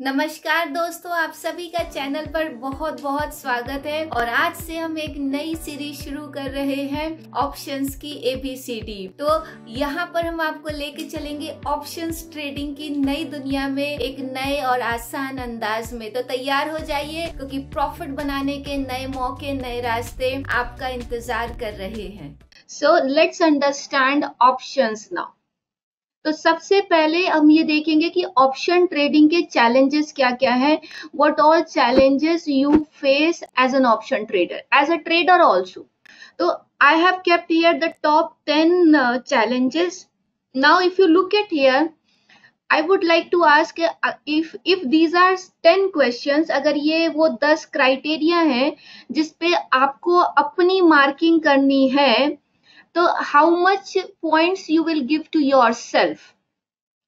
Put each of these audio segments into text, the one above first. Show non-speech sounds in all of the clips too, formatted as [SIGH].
नमस्कार दोस्तों, आप सभी का चैनल पर बहुत बहुत स्वागत है और आज से हम एक नई सीरीज़ शुरू कर रहे हैं ऑप्शंस की एबीसीडी तो यहाँ पर हम आपको लेके चलेंगे ऑप्शंस ट्रेडिंग की नई दुनिया में एक नए और आसान अंदाज में। तो तैयार हो जाइए, क्योंकि प्रॉफिट बनाने के नए मौके, नए रास्ते आपका इंतज़ार कर रहे हैं। So let's understand options now तो सबसे पहले हम ये देखेंगे कि ऑप्शन ट्रेडिंग के चैलेंजेस क्या क्या है। What all challenges you face as an option trader as a trader also तो I have kept here the top ten challenges now if you look at here I would like to ask if if these are ten question अगर ये वो दस criteria है जिसपे आपको अपनी marking करनी है so how much points you will give to yourself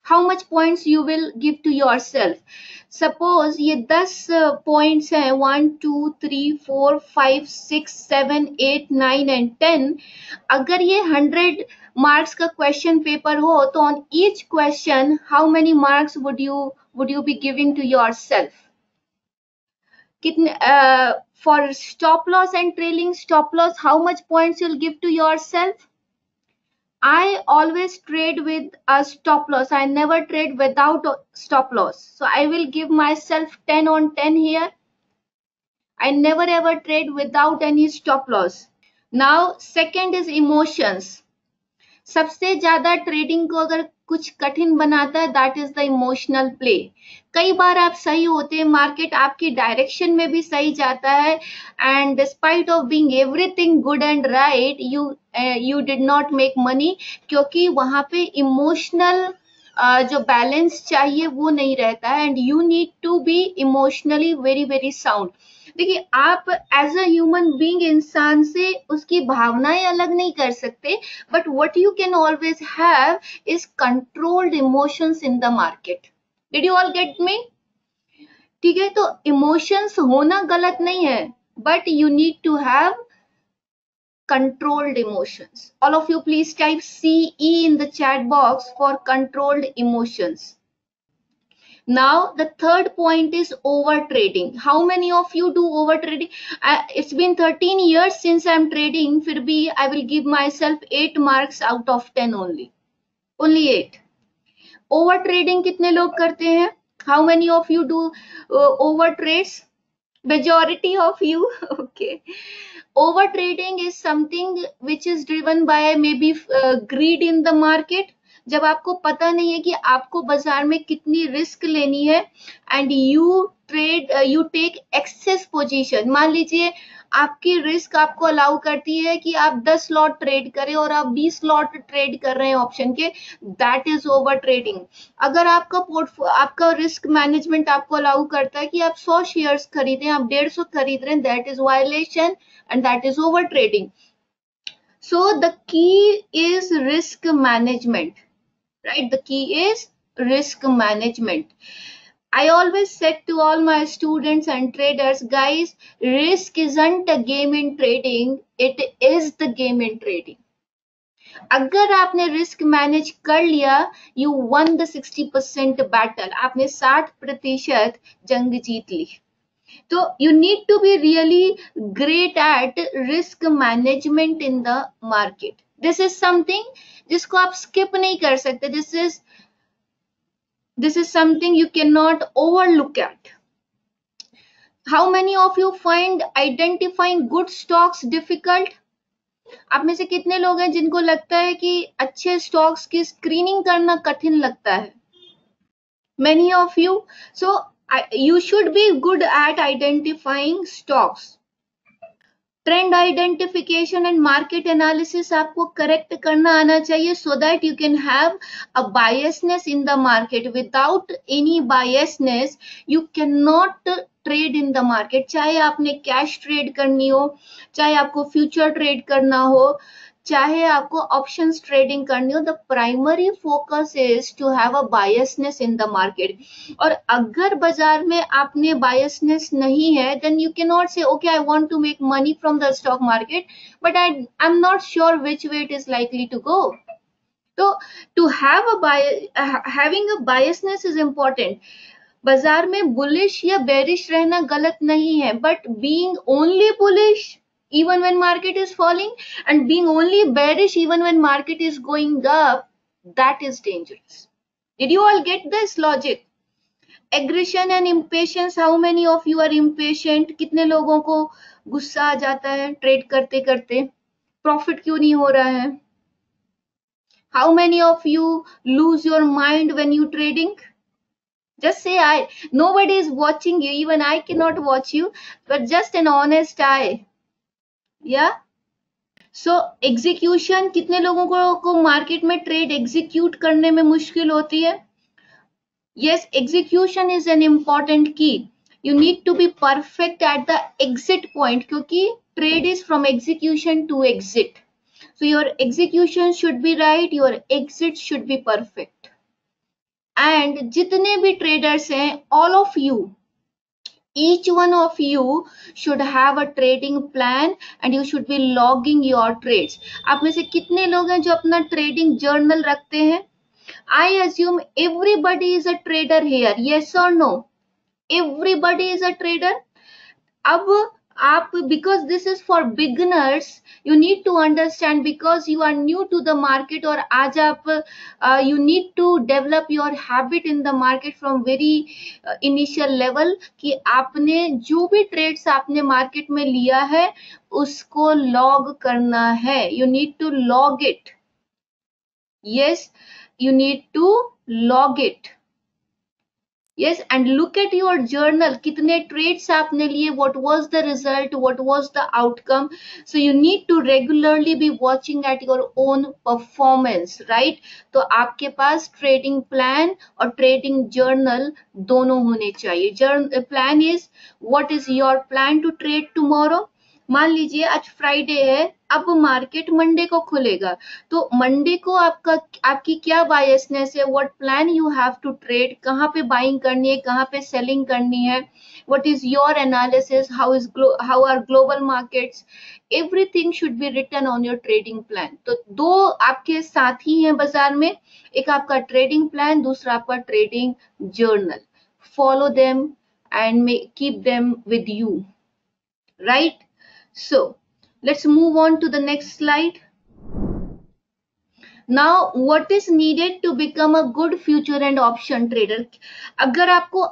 how much points you will give to yourself suppose ये 10 points हैं 1 2 3 4 5 6 7 8 9 and 10 अगर ये 100 marks का question paper हो तो on each question how many marks would you would you be giving to yourself कितने uh, for stop loss and trailing stop loss how much points you'll give to yourself i always trade with a stop loss i never trade without stop loss so i will give myself 10 on 10 here i never ever trade without any stop loss now second is emotions सबसे ज्यादा trading को अगर कुछ कठिन बनाता है that is the emotional play कई बार आप सही होते हैं मार्केट आपकी डायरेक्शन में भी सही जाता है and despite of being everything good and right you you did not make money क्योंकि वहाँ पे इमोशनल uh, जो बैलेंस चाहिए वो नहीं रहता है and you need to be emotionally very very sound देखिए, आप एज अ ह्यूमन बींग इंसान से उसकी भावनाएँ अलग नहीं कर सकते but what you can always have is controlled emotions in the market did you all get me ठीक है तो इमोशंस होना गलत नहीं है but you need to have controlled emotions. All of you, please type CE in the chat box for controlled emotions. Now the third point is over trading. How many of you do over trading? Uh, it's been 13 years since I'm trading. फिर भी I will give myself 8 marks out of 10 only. Only 8. Over trading कितने लोग करते हैं? How many of you do uh, over trades? Majority of you. [LAUGHS] okay. Over trading is something which is driven by maybe uh, greed in the market जब आपको पता नहीं है कि आपको बाज़ार में कितनी रिस्क लेनी है and you trade you take excess position मान लीजिए आपकी रिस्क आपको अलाउ करती है कि आप 10 लॉट ट्रेड करें और आप 20 लॉट ट्रेड कर रहे हैं ऑप्शन के दैट इज़ ओवर ट्रेडिंग अगर आपका पोर्टफोलियो आपका रिस्क मैनेजमेंट आपको अलाउ करता है कि आप 100 शेयर्स खरीदें, आप 150 खरीद रहे हैं that is violation and that is over trading so the key is risk management right the key is risk management i always said to all my students and traders guys risk isn't a game in trading it is the game in trading अगर आपने risk manage कर लिया you won the sixty percent battle आपने साठ प्रतिशत जंग जीत ली तो you need to be really great at risk management in the market this is something जिसको आप स्किप नहीं कर सकते. This is this is something you can not overlook at how many of you find identifying good stocks difficult आप में से कितने लोग हैं जिनको लगता है कि अच्छे स्टॉक्स की स्क्रीनिंग करना कठिन लगता है? Many of you so you should be good at identifying stocks trend identification and market analysis आपको करेक्ट करना आना चाहिए so that you can have a biasness in the market without any biasness you can not trade in the market चाहे आपने cash trade करनी हो, चाहे आपको फ्यूचर ट्रेड करना हो चाहे आपको ऑप्शंस ट्रेडिंग करनी हो the primary focus is to have a biasness in the market और अगर बाज़ार में आपने बायसनेस नहीं है then you can not say okay I want to make money from the stock market but I I am not sure which way it is likely to go तो to have a having a biasness is important. बाज़ार में bullish या bearish रहना गलत नहीं है but being only bullish even when market is falling and being only bearish even when market is going up that is dangerous did you all get this logic aggression and impatience how many of you are impatient कितने लोगों को गुस्सा आ जाता है trade करते करते profit क्यों नहीं हो रहा है how many of you lose your mind when you trading just say i nobody is watching you even i cannot watch you but just an honest eye या? सो एग्जीक्यूशन कितने लोगों को, को मार्केट में ट्रेड एग्जीक्यूट करने में मुश्किल होती है? Yes execution is an important key you need to be perfect at the exit point क्योंकि trade is from execution to exit so your execution should be right your exit should be perfect and जितने भी traders हैं all of you each one of you should have a trading plan and you should be logging your trades आप में से कितने लोग हैं जो अपना trading journal रखते हैं I assume everybody is a trader here yes or no everybody is a trader अब आप because this is for beginners you need to understand because you are new to the market और आज आप you need to develop your habit in the market from very initial level कि आपने जो भी trades आपने मार्केट में लिया है, उसको लॉग करना है। You need to log it yes you need to log it yes and look at your journal kitne trades aapne liye what was the result what was the outcome so you need to regularly be watching at your own performance right तो आपके पास trading plan और trading journal दोनों होने चाहिए plan is what is your plan to trade tomorrow मान लीजिए आज फ्राइडे है, अब मार्केट मंडे को खुलेगा। तो मंडे को आपका, आपकी क्या बायसनेस है? What plan you have to trade कहाँ पे बाइंग करनी है? कहाँ पे सेलिंग करनी है? What is your analysis how is how are global markets everything should be written on your trading plan तो दो आपके साथी हैं बाज़ार में। एक आपका ट्रेडिंग प्लान दूसरा आपका trading journal follow them and keep them with you right so let's move on to the next slide now what is needed to become a good future and option trader agar aapko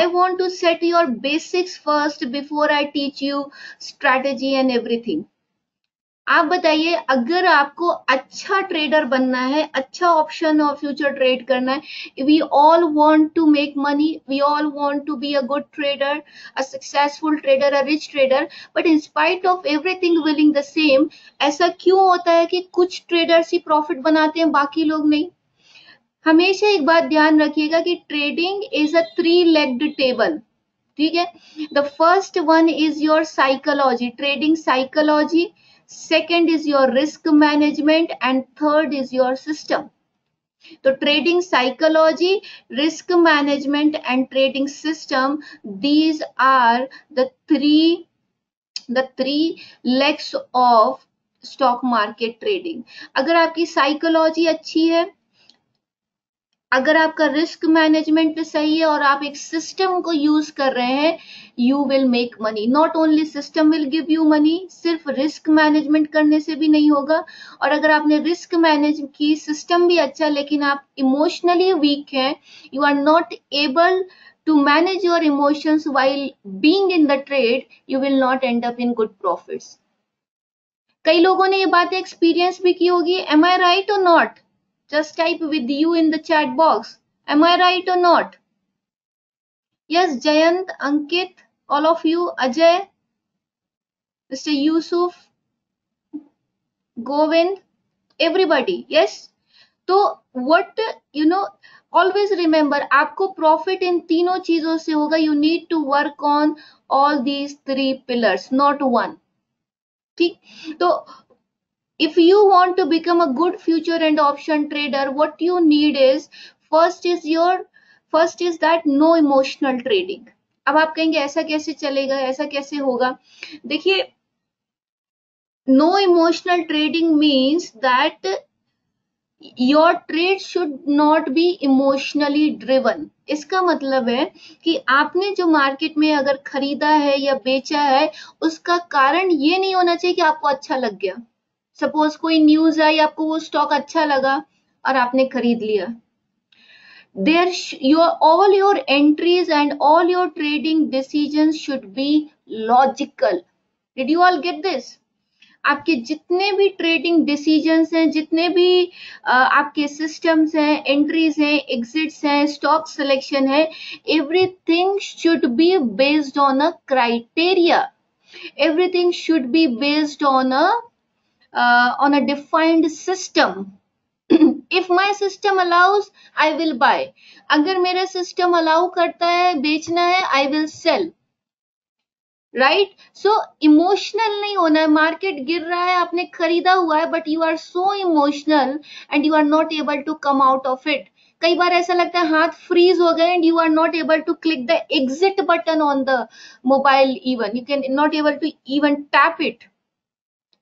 i want to set your basics first before i teach you strategy and everything आप बताइए, अगर आपको अच्छा trader बनना है अच्छा option और future trade करना है we all want to make money we all want to be a good trader a successful trader a rich trader but in spite of everything willing the same ऐसा क्यों होता है कि कुछ traders ही profit बनाते हैं, बाकी लोग नहीं? हमेशा एक बात ध्यान रखिएगा कि trading is a three legged table ठीक है? The first one is your psychology trading psychology second is your risk management and third is your system तो trading psychology risk management and trading system these are the three the three legs of stock market trading अगर आपकी psychology अच्छी है अगर आपका risk management सही है और आप एक सिस्टम को यूज़ कर रहे हैं you will make money not only system will give you money सिर्फ़ रिस्क मैनेजमेंट करने से भी नहीं होगा। और अगर आपने रिस्क मैनेज की, सिस्टम भी अच्छा लेकिन आप इमोशनली वीक हैं you are not able to manage your emotions while being in the trade, you will not end up in good profits. कई लोगों ने ये बातें एक्सपीरियंस भी की होगी am I right or not Just type with you in the chat box. Am I right or not? Yes, Jayant, Ankit, all of you, Ajay, Mr. Yusuf, Govind, everybody. Yes? तो what you know always remember आपको profit in तीनों चीज़ों से होगा you need to work on all these three pillars not one ठीक तो if you want to become a good future and option trader, what you need is, first is your, first is that no emotional trading. अब आप कहेंगे, ऐसा कैसे चलेगा, ऐसा कैसे होगा? देखिए no emotional trading means that your trade should not be emotionally driven इसका मतलब है कि आपने जो मार्केट में अगर खरीदा है या बेचा है, उसका कारण ये नहीं होना चाहिए कि आपको अच्छा लग गया। सपोज़ कोई न्यूज़ आई, आपको वो स्टॉक अच्छा लगा और आपने खरीद लिया। There your all your entries and all your trading decision should be logical did you all get this आपके जितने भी ट्रेडिंग डिसीजंस हैं, जितने भी आपके सिस्टम्स हैं एंट्रीज हैं एग्जिट्स हैं स्टॉक सिलेक्शन है everything should be based on a criteria everything should be based on a uh, on a defined system. [CLEARS THROAT] If my system allows i will buy. अगर मेरा सिस्टम अलाउ करता है बेचना है I will sell right so emotional नहीं होना है market गिर रहा है आपने खरीदा हुआ है but you are so emotional and you are not able to come out of it कई बार ऐसा लगता है हाथ फ्रीज हो गए and you are not able to click the exit button on the mobile even you can not able to even tap it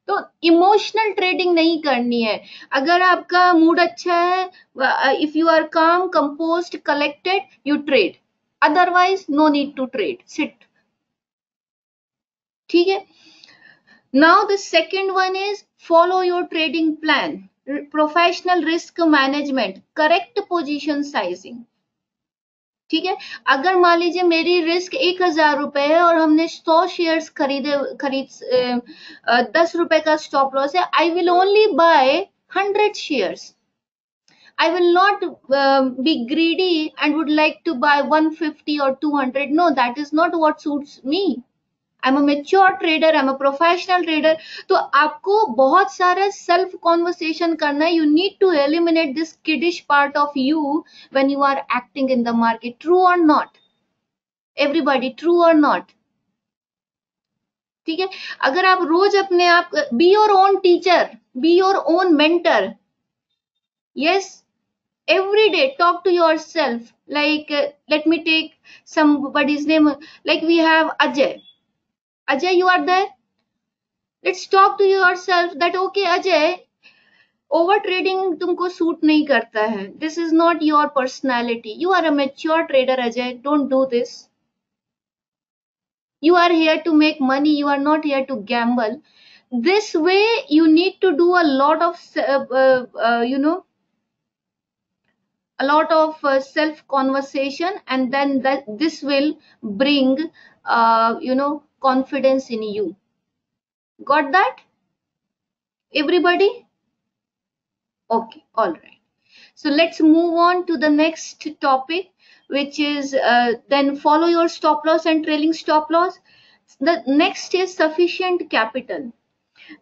तो emotional trading नहीं करनी है। अगर आपका मूड अच्छा है if you are calm composed collected you trade otherwise no need to trade sit ठीक है? Now the second one is follow your trading plan professional risk management correct position sizing ठीक है अगर मान लीजिए मेरी रिस्क एक हज़ार रुपए है और हमने सौ शेयर्स खरीदे खरीद दस रुपए का स्टॉप लॉस है I will only buy hundred shares I will not uh, be greedy and would like to buy 150 or 200. No, that is not what suits me. I am a mature trader I am a professional trader तो आपको बहुत सारा self conversation करना है। You need to eliminate this kiddish part of you when you are acting in the market true or not everybody true or not ठीक है? अगर आप रोज अपने आप be your own teacher be your own mentor yes every day talk to yourself. Like uh, let me take somebody's name. Like we have ajay. Ajay, you are there? Let's talk to yourself that okay, Ajay, overtrading तुमको suit नहीं करता है this is not your personality you are a mature trader Ajay don't do this you are here to make money you are not here to gamble this way you need to do a lot of uh, uh, uh, you know a lot of uh, self conversation and then that this will bring uh, you know confidence in you got that everybody okay all right so let's move on to the next topic which is uh, then follow your stop loss and trailing stop loss the next is sufficient capital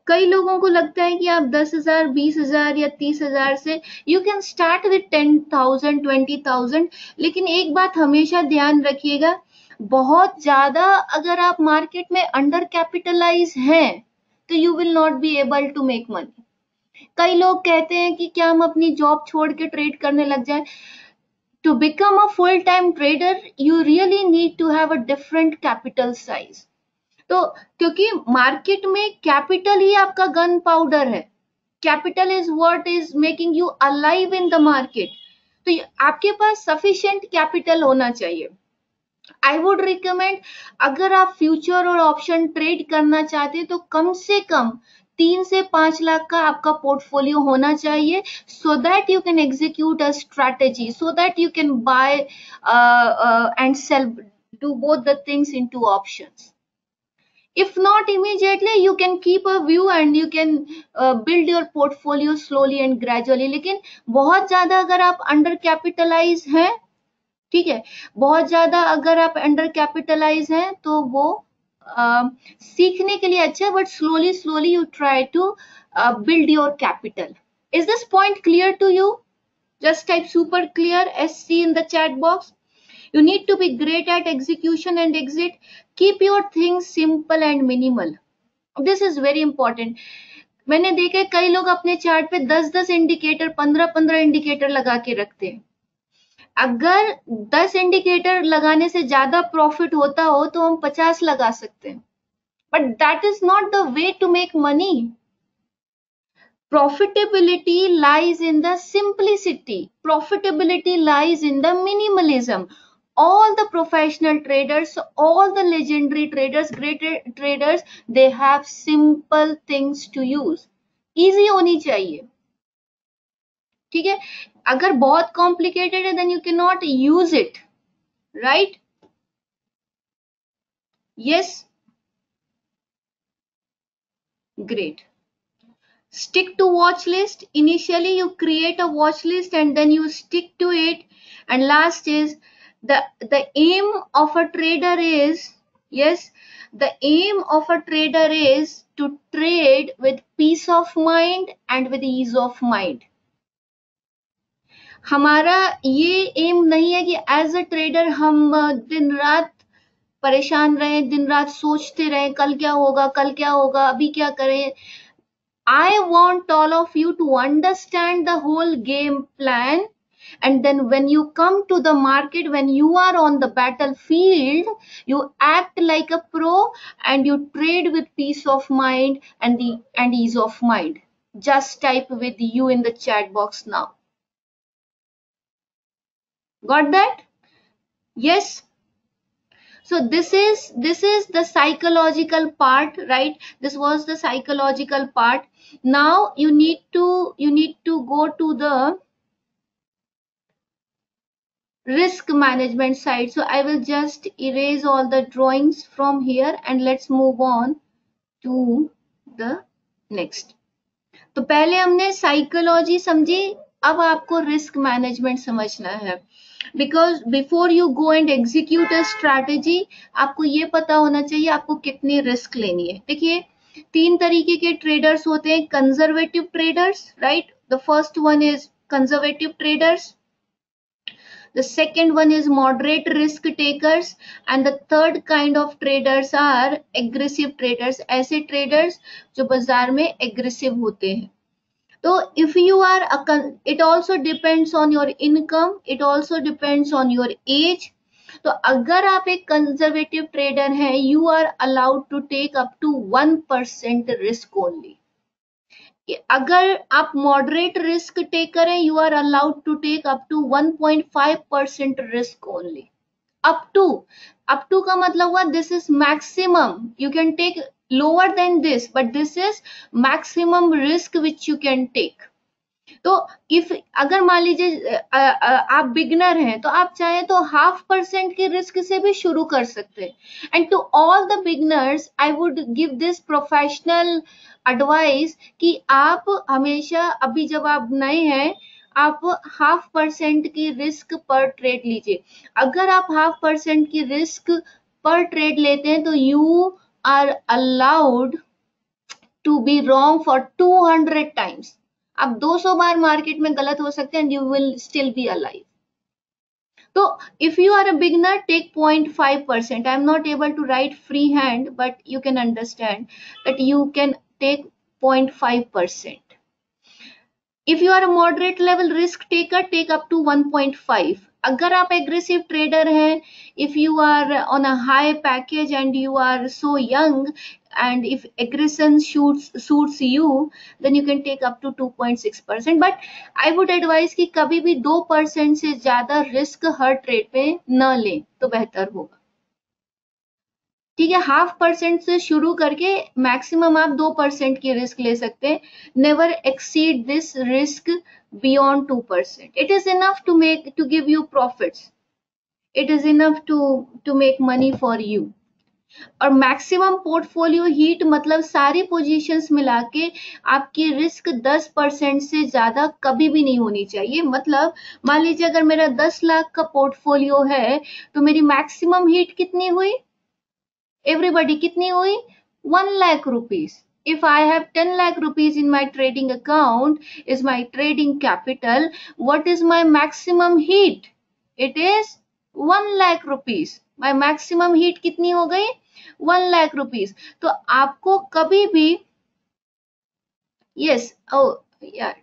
कई लोगों को लगता है कि आप दस हजार बीस हजार या तीस हजार से you can start with ten thousand twenty thousand लेकिन एक बात हमेशा ध्यान रखिएगा बहुत ज़्यादा अगर आप मार्केट में अंडर कैपिटलाइज हैं तो you will not be able to make money कई लोग कहते हैं कि क्या हम अपनी जॉब छोड़ के ट्रेड करने लग जाए। To become a full time trader you really need to have a different capital size तो क्योंकि मार्केट में कैपिटल ही आपका गन पाउडर है। Capital is what is making you alive in the market तो आपके पास सफिशियंट कैपिटल होना चाहिए। आई वुड रिकमेंड अगर आप फ्यूचर और ऑप्शन ट्रेड करना चाहते हैं तो कम से कम तीन से पाँच लाख का आपका पोर्टफोलियो होना चाहिए so that you can execute a strategy so that you can buy and sell both the things in to option if not immediately you can keep a view and you can uh, build your portfolio slowly and gradually लेकिन बहुत ज़्यादा अगर आप under capitalise हैं ठीक है? बहुत ज़्यादा अगर आप अंडर कैपिटलाइज हैं तो वो आ, सीखने के लिए अच्छा है but slowly slowly you try to build your capital is this point clear to you just type super clear S C in the chat box you need to be great at execution and exit keep your things simple and minimal this is very important मैंने देखा है कई लोग अपने chart पे दस दस indicator पंद्रह पंद्रह इंडिकेटर लगा के रखते हैं। अगर 10 इंडिकेटर लगाने से ज़्यादा प्रॉफिट होता हो तो हम 50 लगा सकते हैं। But that is not the way to make money profitability lies in the simplicity profitability lies in the minimalism all the professional traders all the legendary traders great traders they have simple things to use easy होनी चाहिए। ठीक है? अगर बहुत complicated है then you can not use it right yes great stick to watch list initially you create a watch list and then you stick to it and last is the the aim of a trader is yes the aim of a trader is to trade with peace of mind and with ease of mind हमारा ये aim नहीं है कि as a trader हम दिन रात परेशान रहे दिन रात सोचते रहे, कल क्या होगा, कल क्या होगा, अभी क्या करें। I want all of you to understand the whole game plan and then when you come to the market when you are on the battlefield you act like a pro and you trade with peace of mind and and ease of mind just type with you in the chat box now got that yes so this is this is the psychological part right this was the psychological part now you need to you need to go to the risk management side so i will just erase all the drawings from here and let's move on to the next तो पहले हमने psychology समझी अब आपको risk management समझना है। Because before you go and execute a strategy आपको ये पता होना चाहिए आपको कितनी रिस्क लेनी है। देखिए, तीन तरीके के ट्रेडर्स होते हैं conservative traders right the first one is conservative traders the second one is moderate risk takers. And the third kind of traders are aggressive traders. ऐसे traders जो बाज़ार में aggressive होते हैं। So if you are a it also depends on your income, it depends on your age. तो अगर आप एक कंजर्वेटिव ट्रेडर हैं you are allowed to take up to one percent risk only अगर आप मॉडरेट रिस्क टेकर हैं you are allowed to take up to 1.5 percent risk only up to up to का मतलब हुआ this is maximum you can take lower than this, but this is maximum risk which you can take. तो if अगर मान लीजिए आप beginner हैं तो आप चाहें तो हाफ़ परसेंट के रिस्क से भी शुरू कर सकते हैं। And to all the beginners I would give this professional advice कि आप हमेशा, अभी जब आप नए हैं, आप हाफ़ परसेंट की रिस्क पर ट्रेड लीजिए। अगर आप हाफ़ परसेंट की रिस्क पर ट्रेड लेते हैं तो you are allowed to be wrong for 200 times आप 200 बार मार्केट में गलत हो सकते हैं you will still be alive तो if you are a beginner take 0.5 percent i'm not able to write free hand but you can understand that you can take 0.5 percent if you are a moderate level risk taker take up to 1.5 अगर आप aggressive trader हैं if you are on a high package and you are so young if aggression shoots, suits you, then you can take up to 2.6 percent but I would advise कि कभी भी दो percent से ज़्यादा risk हर trade पे न लें तो बेहतर होगा। ठीक है हाफ़ परसेंट से शुरू करके मैक्सिमम आप दो परसेंट की रिस्क ले सकते हैं never exceed this risk beyond 2%. It is enough to make, to give you profits. It is enough to to make money for you और मैक्सिमम पोर्टफोलियो हीट मतलब सारी पोजीशंस मिला के आपकी रिस्क 10 परसेंट से ज़्यादा कभी भी नहीं होनी चाहिए मतलब मान लीजिए अगर मेरा 10 लाख का पोर्टफोलियो है तो मेरी मैक्सिमम हीट कितनी हुई एवरीबडी कितनी हुई? One lakh rupees if I have ten lakh rupees in my trading account is my trading capital what is my maximum heat it is one lakh rupees my maximum heat कितनी हो गई? One lakh rupees तो आपको कभी भी yes ओ यार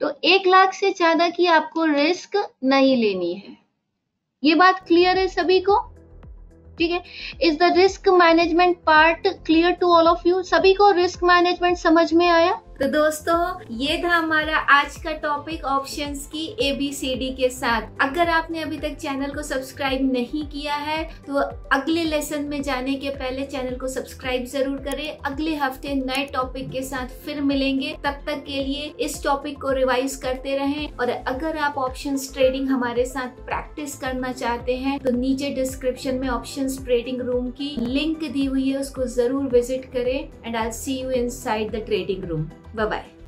तो एक लाख से ज़्यादा की आपको रिस्क नहीं लेनी है। ये बात क्लियर है सभी को? ठीक है? Is the risk management part clear to all of you सभी को रिस्क मैनेजमेंट समझ में आया? तो दोस्तों, ये था हमारा आज का टॉपिक ऑप्शंस की एबीसीडी के साथ। अगर आपने अभी तक चैनल को सब्सक्राइब नहीं किया है तो अगले लेसन में जाने के पहले चैनल को सब्सक्राइब ज़रूर करें। अगले हफ़्ते नए टॉपिक के साथ फिर मिलेंगे। तब तक के लिए इस टॉपिक को रिवाइज करते रहें। और अगर आप ऑप्शन ट्रेडिंग हमारे साथ प्रैक्टिस करना चाहते हैं तो नीचे डिस्क्रिप्शन में ऑप्शन ट्रेडिंग रूम की लिंक दी हुई है, उसको ज़रूर विज़िट करें। And I see you inside the trading room bye bye